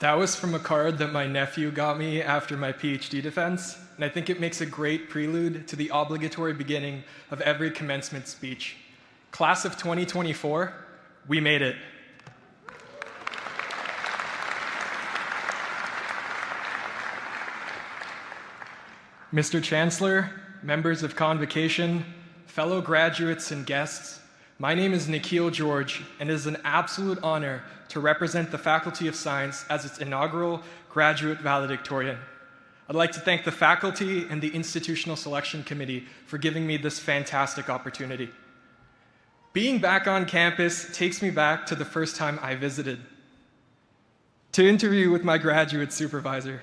That was from a card that my nephew got me after my PhD defense, and I think it makes a great prelude to the obligatory beginning of every commencement speech. Class of 2024, we made it. Mr. Chancellor, members of Convocation, fellow graduates and guests, my name is Nikhil George, and it is an absolute honor to represent the Faculty of Science as its inaugural graduate valedictorian. I'd like to thank the faculty and the Institutional Selection Committee for giving me this fantastic opportunity. Being back on campus takes me back to the first time I visited to interview with my graduate supervisor.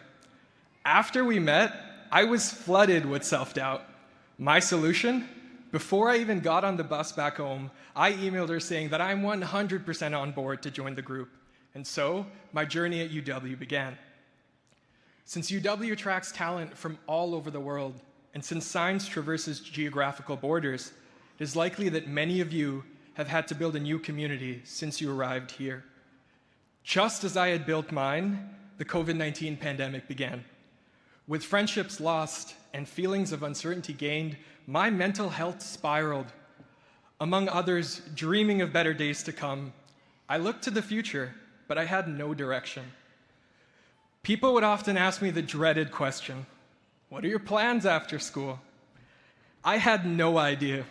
After we met, I was flooded with self doubt. My solution? Before I even got on the bus back home, I emailed her saying that I'm 100% on board to join the group. And so, my journey at UW began. Since UW attracts talent from all over the world, and since science traverses geographical borders, it is likely that many of you have had to build a new community since you arrived here. Just as I had built mine, the COVID 19 pandemic began. With friendships lost and feelings of uncertainty gained, my mental health spiraled. Among others, dreaming of better days to come, I looked to the future, but I had no direction. People would often ask me the dreaded question What are your plans after school? I had no idea.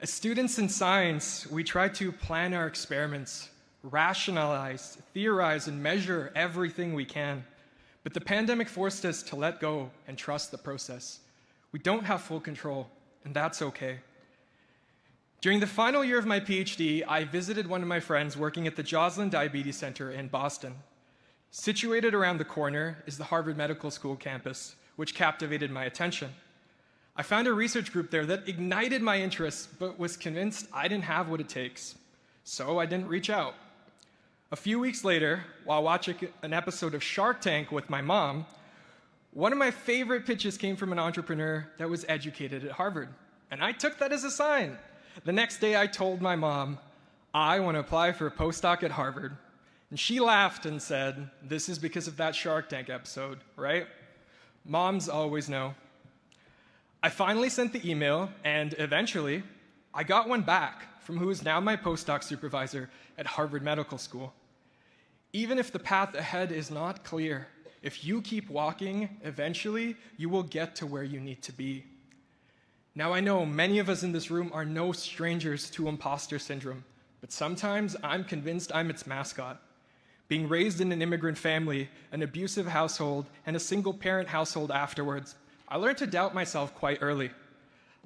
As students in science, we try to plan our experiments, rationalize, theorize, and measure everything we can. But the pandemic forced us to let go and trust the process. We don't have full control, and that's okay. During the final year of my PhD, I visited one of my friends working at the Joslin Diabetes Center in Boston. Situated around the corner is the Harvard Medical School campus, which captivated my attention. I found a research group there that ignited my interest, but was convinced I didn't have what it takes. So I didn't reach out. A few weeks later, while watching an episode of Shark Tank with my mom, one of my favorite pitches came from an entrepreneur that was educated at Harvard. And I took that as a sign. The next day, I told my mom, I want to apply for a postdoc at Harvard. And she laughed and said, This is because of that Shark Tank episode, right? Moms always know. I finally sent the email, and eventually, I got one back from who is now my postdoc supervisor at Harvard Medical School. Even if the path ahead is not clear, if you keep walking, eventually you will get to where you need to be. Now, I know many of us in this room are no strangers to imposter syndrome, but sometimes I'm convinced I'm its mascot. Being raised in an immigrant family, an abusive household, and a single parent household afterwards, I learned to doubt myself quite early.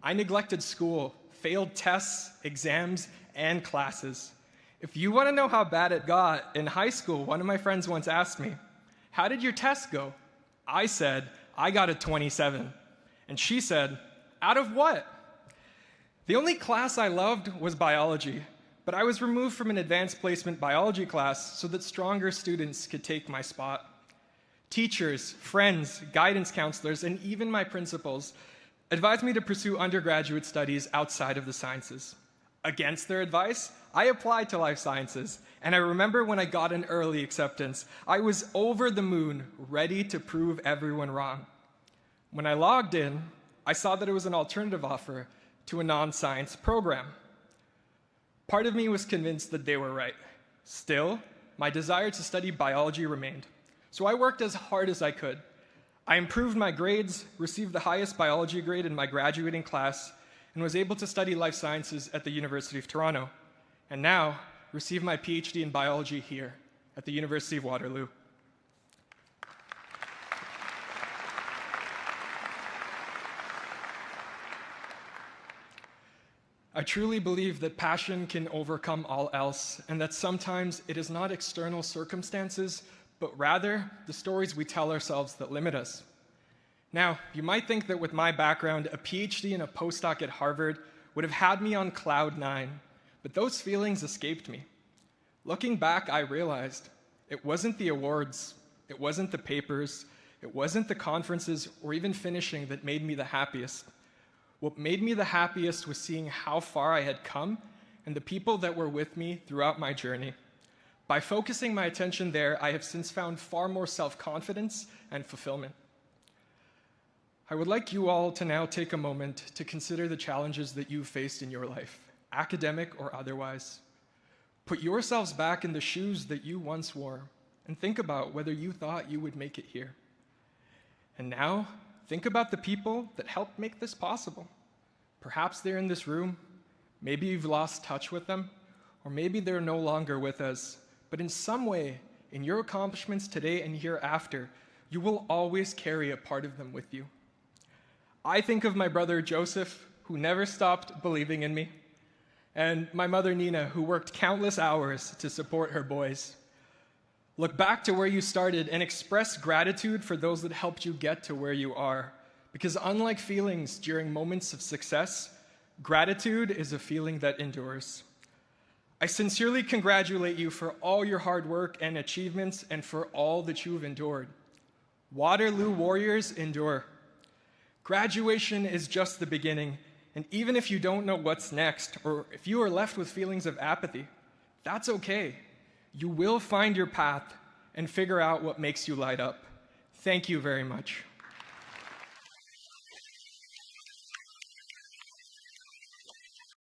I neglected school, failed tests, exams, and classes. If you want to know how bad it got, in high school, one of my friends once asked me, How did your test go? I said, I got a 27. And she said, Out of what? The only class I loved was biology, but I was removed from an advanced placement biology class so that stronger students could take my spot. Teachers, friends, guidance counselors, and even my principals advised me to pursue undergraduate studies outside of the sciences. Against their advice, I applied to life sciences, and I remember when I got an early acceptance, I was over the moon, ready to prove everyone wrong. When I logged in, I saw that it was an alternative offer to a non science program. Part of me was convinced that they were right. Still, my desire to study biology remained. So I worked as hard as I could. I improved my grades, received the highest biology grade in my graduating class, and was able to study life sciences at the University of Toronto. And now, receive my PhD in biology here at the University of Waterloo. I truly believe that passion can overcome all else, and that sometimes it is not external circumstances, but rather the stories we tell ourselves that limit us. Now, you might think that with my background, a PhD and a postdoc at Harvard would have had me on cloud nine, but those feelings escaped me. Looking back, I realized it wasn't the awards, it wasn't the papers, it wasn't the conferences or even finishing that made me the happiest. What made me the happiest was seeing how far I had come and the people that were with me throughout my journey. By focusing my attention there, I have since found far more self confidence and fulfillment. I would like you all to now take a moment to consider the challenges that you've faced in your life, academic or otherwise. Put yourselves back in the shoes that you once wore and think about whether you thought you would make it here. And now, think about the people that helped make this possible. Perhaps they're in this room, maybe you've lost touch with them, or maybe they're no longer with us. But in some way, in your accomplishments today and hereafter, you will always carry a part of them with you. I think of my brother Joseph, who never stopped believing in me, and my mother Nina, who worked countless hours to support her boys. Look back to where you started and express gratitude for those that helped you get to where you are. Because unlike feelings during moments of success, gratitude is a feeling that endures. I sincerely congratulate you for all your hard work and achievements and for all that you've endured. Waterloo Warriors endure. Graduation is just the beginning, and even if you don't know what's next, or if you are left with feelings of apathy, that's okay. You will find your path and figure out what makes you light up. Thank you very much.